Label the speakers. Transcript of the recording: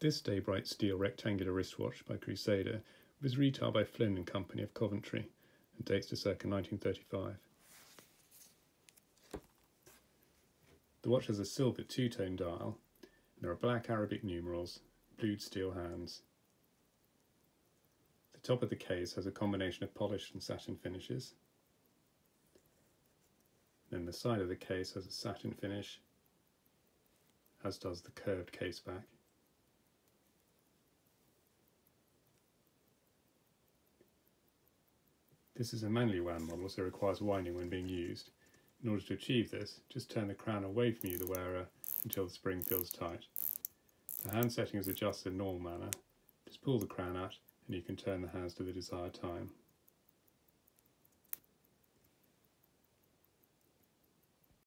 Speaker 1: This Staybrite steel rectangular wristwatch by Crusader was retailed by Flinn and Company of Coventry and dates to circa 1935. The watch has a silver two-tone dial and there are black Arabic numerals, blued steel hands. The top of the case has a combination of polished and satin finishes. Then the side of the case has a satin finish, as does the curved case back. This is a manually wound model, so it requires winding when being used. In order to achieve this, just turn the crown away from you, the wearer, until the spring feels tight. The hand setting is adjusted in normal manner. Just pull the crown out and you can turn the hands to the desired time.